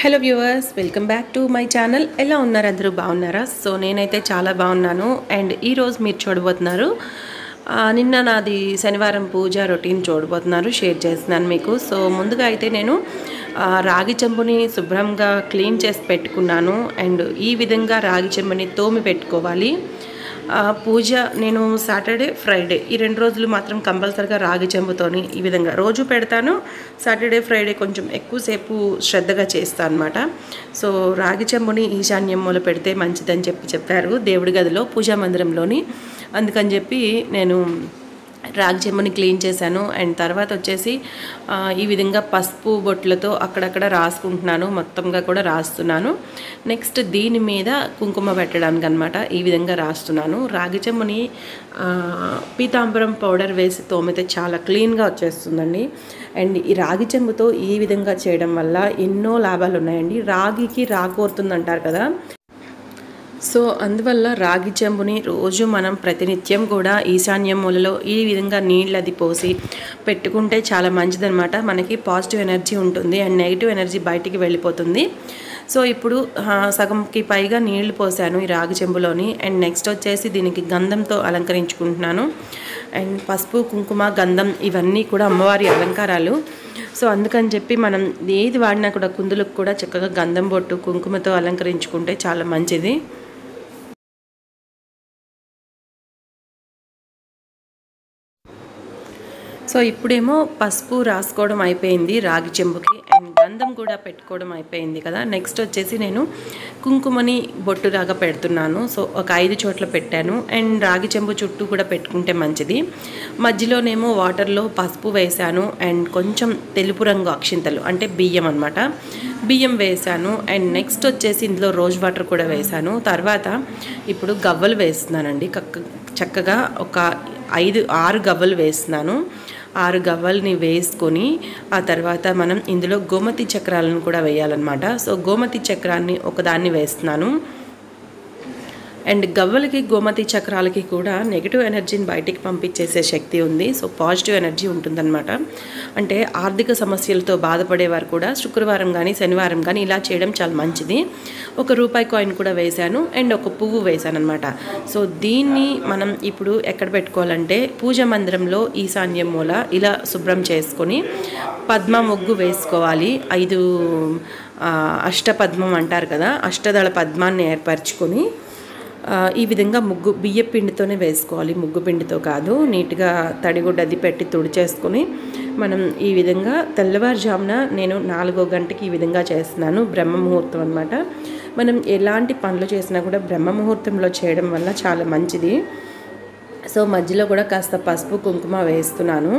Hello viewers welcome back to my channel. ఎలా ఉన్నారు అందరూ? బాగున్నారా? సో నేనైతే చాలా బాగున్నాను. అండ్ ఈరోజు మీరు చూడబోతున్నారు నిన్న నాది శనివారం పూజ రొటీన్ చూడబోతున్నారు షేర్ చేస్తున్నాను మీకు. సో ముందుగా అయితే నేను రాగి చెంబుని శుభ్రంగా క్లీన్ చేసి పెట్టుకున్నాను. అండ్ ఈ విధంగా రాగి చెంబుని తోమి పెట్టుకోవాలి. పూజ నేను సాటర్డే ఫ్రైడే. ఈ రెండు రోజులు మాత్రం కంపల్సరిగా రాగి చెంబుతోని ఈ విధంగా. రోజు పెడతాను సాటర్డే ఫ్రైడే కొంచెం ఎక్కువసేపు శ్రద్ధగా చేస్తాను అనమాట సో రాగి చెంబుని ఈశాన్యం మూల పెడితే మంచిదని చెప్పి చెప్పారు దేవుడి గదిలో పూజా మందిరంలోని. అందుకని చెప్పి నేను రాగి చెంబుని క్లీన్ చేశాను. అండ్ తర్వాత వచ్చేసి ఈ విధంగా పసుపు బొట్లతో అక్కడక్కడ రాసుకుంటున్నాను. మొత్తంగా కూడా రాస్తున్నాను. నెక్స్ట్ దీని మీద కుంకుమ పెట్టడానికి అనమాట ఈ విధంగా రాస్తున్నాను. రాగి చెంబుని పీతాంబరం పౌడర్ వేసి తోమితే చాలా క్లీన్గా వచ్చేస్తుందండి. అండ్ ఈ రాగి చెంబుతో ఈ విధంగా చేయడం వల్ల ఎన్నో లాభాలు ఉన్నాయండి రాగికి రాకూరుతుంది అంటారు కదా. సో అందువల్ల రాగి చెంబుని రోజు మనం ప్రతినిత్యం కూడా ఈశాన్య మూలలో ఈ విధంగా నీళ్ళు అది పోసి పెట్టుకుంటే చాలా మంచిదనమాట మనకి పాజిటివ్ ఎనర్జీ ఉంటుంది అండ్ నెగిటివ్ ఎనర్జీ బయటికి వెళ్ళిపోతుంది. సో ఇప్పుడు సగంకి పైగా నీళ్ళు పోసాను ఈ రాగి చెంబులోని అండ్ నెక్స్ట్ వచ్చేసి దీనికి గంధంతో అలంకరించుకుంటున్నాను. అండ్ పసుపు కుంకుమ గంధం ఇవన్నీ కూడా అమ్మవారి అలంకారాలు. సో అందుకని చెప్పి మనం ఏది వాడినా కూడా కుందులకు కూడా చక్కగా గంధం బొట్టు కుంకుమతో అలంకరించుకుంటే చాలా మంచిది. సో ఇప్పుడేమో పసుపు రాసుకోవడం అయిపోయింది రాగి చెంబుకి అండ్ గంధం కూడా పెట్టుకోవడం అయిపోయింది కదా. నెక్స్ట్ వచ్చేసి నేను కుంకుమని బొట్టు లాగా పెడుతున్నాను. సో ఒక ఐదు చోట్ల పెట్టాను. అండ్ రాగి చెంబు చుట్టూ కూడా పెట్టుకుంటే మంచిది. మధ్యలోనేమో వాటర్లో పసుపు వేశాను. అండ్ కొంచెం తెలుపు రంగు అక్షింతలు అంటే బియ్యం అనమాట బియ్యం వేశాను. అండ్ నెక్స్ట్ వచ్చేసి ఇందులో రోజ్ వాటర్ కూడా వేశాను. తర్వాత ఇప్పుడు గవ్వలు వేస్తున్నానండి. చక్కగా ఒక ఐదు ఆరు గవ్వలు వేస్తున్నాను. ఆరు గవ్వల్ని వేసుకొని ఆ తర్వాత మనం ఇందులో గోమతి చక్రాలను కూడా వేయాలన్నమాట. సో గోమతి చక్రాన్ని ఒకదాన్ని వేస్తున్నాను. అండ్ గవ్వలకి గోమతి చక్రాలకి కూడా నెగిటివ్ ఎనర్జీని బయటికి పంపించేసే శక్తి ఉంది. సో పాజిటివ్ ఎనర్జీ ఉంటుందన్నమాట. అంటే ఆర్థిక సమస్యలతో బాధపడేవారు కూడా శుక్రవారం కానీ శనివారం కానీ ఇలా చేయడం చాలా మంచిది. ఒక రూపాయి కాయిన్ కూడా వేశాను అండ్ ఒక పువ్వు వేశాను అనమాట సో దీన్ని మనం ఇప్పుడు ఎక్కడ పెట్టుకోవాలంటే పూజ మందిరంలో ఈశాన్యం మూల ఇలా శుభ్రం చేసుకొని పద్మ ముగ్గు వేసుకోవాలి. ఐదు అష్టపద్మం అంటారు కదా అష్టదళ పద్మాన్ని ఏర్పరచుకొని ఈ విధంగా ముగ్గు బియ్య పిండితోనే వేసుకోవాలి. ముగ్గు పిండితో కాదు నీట్గా తడిగుడ్డ అది పెట్టి తుడిచేసుకొని మనం ఈ విధంగా తెల్లవారుజామున నేను నాలుగో గంటకి ఈ విధంగా చేస్తున్నాను. బ్రహ్మ ముహూర్తం అనమాట మనం ఎలాంటి పనులు చేసినా కూడా బ్రహ్మ ముహూర్తంలో చేయడం వల్ల చాలా మంచిది. సో మధ్యలో కూడా కాస్త పసుపు కుంకుమ వేస్తున్నాను.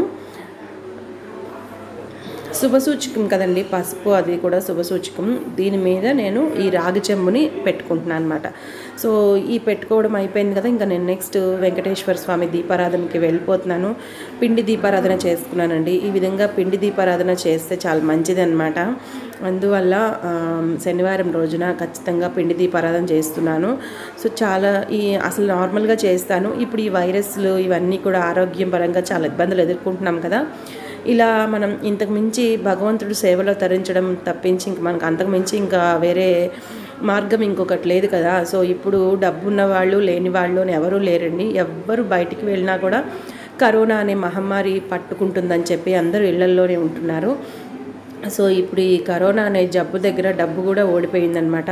శుభసూచకం కదండి పసుపు అది కూడా శుభసూచకం. దీని మీద నేను ఈ రాగి చెంబుని పెట్టుకుంటున్నాను అనమాట సో ఈ పెట్టుకోవడం అయిపోయింది కదా ఇంకా నేను నెక్స్ట్ వెంకటేశ్వర స్వామి దీపారాధనకి వెళ్ళిపోతున్నాను. పిండి దీపారాధన చేసుకున్నానండి. ఈ విధంగా పిండి దీపారాధన చేస్తే చాలా మంచిది అనమాట అందువల్ల శనివారం రోజున ఖచ్చితంగా పిండి దీపారాధన చేస్తున్నాను. సో చాలా ఈ అసలు నార్మల్గా చేస్తాను. ఇప్పుడు ఈ వైరస్లు ఇవన్నీ కూడా ఆరోగ్యం పరంగా చాలా ఇబ్బందులు ఎదుర్కొంటున్నాం కదా. ఇలా మనం ఇంతకు మించి భగవంతుడు సేవలో తరించడం తప్పించి ఇంక మనకు అంతకు మించి ఇంకా వేరే మార్గం ఇంకొకటి లేదు కదా. సో ఇప్పుడు డబ్బున్న వాళ్ళు లేని వాళ్ళు అని ఎవరూ లేరండి. ఎవ్వరు బయటికి వెళ్ళినా కూడా కరోనా అనే మహమ్మారి పట్టుకుంటుందని చెప్పి అందరూ ఇళ్ళల్లోనే ఉంటున్నారు. సో ఇప్పుడు ఈ కరోనా అనే జబ్బు దగ్గర డబ్బు కూడా ఓడిపోయిందనమాట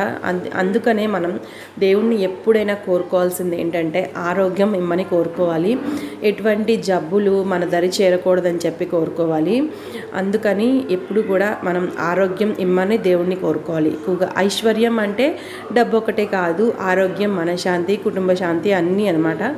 అందుకనే మనం దేవుణ్ణి ఎప్పుడైనా కోరుకోవాల్సింది ఏంటంటే ఆరోగ్యం ఇమ్మని కోరుకోవాలి. ఎటువంటి జబ్బులు మన దరి చేరకూడదని చెప్పి కోరుకోవాలి. అందుకని ఎప్పుడు కూడా మనం ఆరోగ్యం ఇమ్మని దేవుణ్ణి కోరుకోవాలి. ఎక్కువగా ఐశ్వర్యం అంటే డబ్బు ఒకటే కాదు ఆరోగ్యం మనశాంతి కుటుంబ శాంతి అన్నీ అనమాట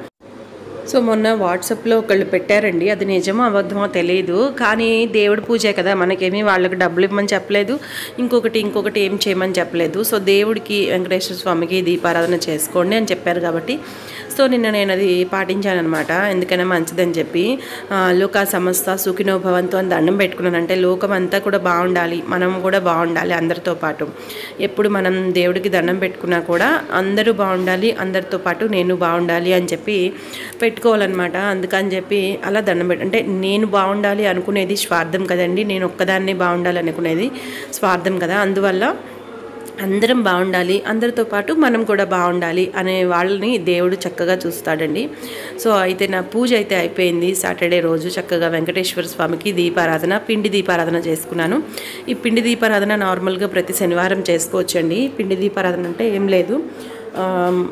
సో మొన్న వాట్సాప్లో ఒకళ్ళు పెట్టారండి. అది నిజమో అబద్ధమో తెలియదు కానీ దేవుడి పూజే కదా మనకేమీ వాళ్ళకి డబ్బులు ఇవ్వమని చెప్పలేదు. ఇంకొకటి ఇంకొకటి ఏం చేయమని చెప్పలేదు. సో దేవుడికి వెంకటేశ్వర స్వామికి దీపారాధన చేసుకోండి అని చెప్పారు కాబట్టి సో నిన్న నేను అది పాటించాను అనమాట ఎందుకైనా మంచిదని చెప్పి లోక సమస్త సుఖినోభవంతో అని దండం పెట్టుకున్నాను. అంటే లోకం అంతా కూడా బాగుండాలి. మనం కూడా బాగుండాలి అందరితో పాటు. ఎప్పుడు మనం దేవుడికి దండం పెట్టుకున్నా కూడా అందరూ బాగుండాలి అందరితో పాటు నేను బాగుండాలి అని చెప్పి పెట్టుకోవాలన్నమాట. అందుకని చెప్పి అలా దండం పెట్ట అంటే నేను బాగుండాలి అనుకునేది స్వార్థం కదండి. నేను ఒక్కదాన్నే బాగుండాలి అనుకునేది స్వార్థం కదా. అందువల్ల అందరం బాగుండాలి అందరితో పాటు మనం కూడా బాగుండాలి అనే వాళ్ళని దేవుడు చక్కగా చూస్తాడండి. సో అయితే నా పూజ అయితే అయిపోయింది. సాటర్డే రోజు చక్కగా వెంకటేశ్వర స్వామికి దీపారాధన పిండి దీపారాధన చేసుకున్నాను. ఈ పిండి దీపారాధన నార్మల్గా ప్రతి శనివారం చేసుకోవచ్చండి. పిండి దీపారాధన అంటే ఏం లేదు.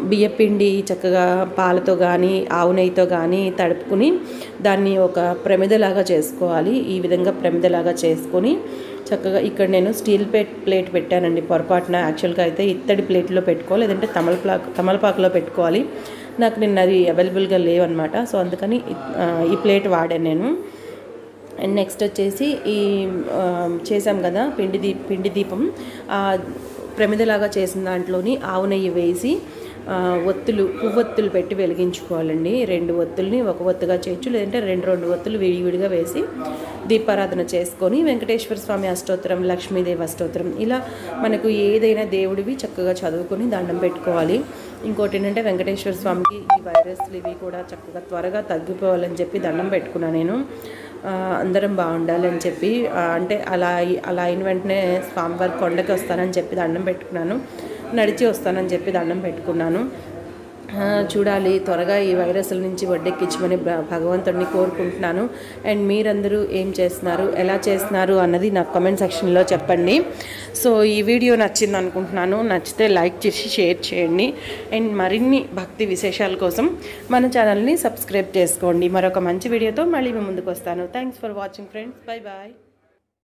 బియ్య పిండి చక్కగా పాలతో కానీ ఆవు నెయ్యితో కానీ తడుపుకుని దాన్ని ఒక ప్రమిదలాగా చేసుకోవాలి. ఈ విధంగా ప్రమిదలాగా చేసుకొని చక్కగా ఇక్కడ నేను స్టీల్ ప్లేట్ ప్లేట్ పెట్టానండి పొరపాటున. యాక్చువల్గా అయితే ఇత్తడి ప్లేట్లో పెట్టుకోవాలి లేదంటే తమలపాకు తమలపాకులో పెట్టుకోవాలి. నాకు నిన్న అది అవైలబుల్గా లేవన్నమాట. సో అందుకని ఈ ప్లేట్ వాడాను నేను. అండ్ నెక్స్ట్ వచ్చేసి ఈ చేసాం కదా పిండి దీ పిండి దీపం. ప్రమిదలాగా చేసిన దాంట్లోని ఆవు నెయ్యి వేసి ఒత్తులు పువ్వొత్తులు పెట్టి వెలిగించుకోవాలండి. రెండు ఒత్తుల్ని ఒక ఒత్తుగా చేయొచ్చు లేదంటే రెండు రెండు ఒత్తులు విడివిడిగా వేసి దీపారాధన చేసుకొని వెంకటేశ్వర స్వామి అష్టోత్తరం లక్ష్మీదేవి అష్టోత్తరం ఇలా మనకు ఏదైనా దేవుడివి చక్కగా చదువుకొని దండం పెట్టుకోవాలి. ఇంకోటి ఏంటంటే వెంకటేశ్వర స్వామికి ఈ వైరస్లు ఇవి కూడా చక్కగా త్వరగా తగ్గిపోవాలని చెప్పి దండం పెట్టుకున్నాను నేను. అందరం బాగుండాలని చెప్పి అంటే అలా అలా అయిన వెంటనే స్వామివారి కొండకి వస్తానని చెప్పి దండం పెట్టుకున్నాను. నడిచి వస్తానని చెప్పి దండం పెట్టుకున్నాను. చూడాలి త్వరగా ఈ వైరస్ల నుంచి వడ్డెక్కించమని భ- భగవంతుడిని కోరుకుంటున్నాను. అండ్ మీరందరూ ఏం చేస్తున్నారు ఎలా చేస్తున్నారు అన్నది నాకు కమెంట్ సెక్షన్లో చెప్పండి. సో ఈ వీడియో నచ్చింది అనుకుంటున్నాను. నచ్చితే లైక్ చేసి షేర్ చేయండి. అండ్ మరిన్ని భక్తి విశేషాల కోసం మన ఛానల్ని సబ్స్క్రైబ్ చేసుకోండి. మరొక మంచి వీడియోతో మళ్ళీ మేము ముందుకు వస్తాను. Thanks for watching friends. Bye bye.